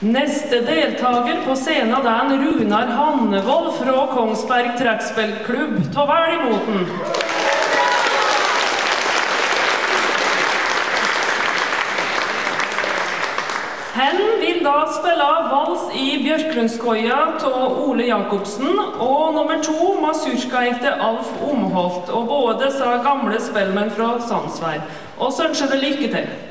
Neste deltaker på scenen er en Runar Hannevold fra Kongsberg trekkspillklubb. Ta vel imot den. Han vil da spille vals i Bjørklundskoia av Ole Jacobsen, og nummer to Masurka etter Alf Omholt. Og både disse gamle spillmenn fra Sandsvær. Og så ønsker jeg lykke til.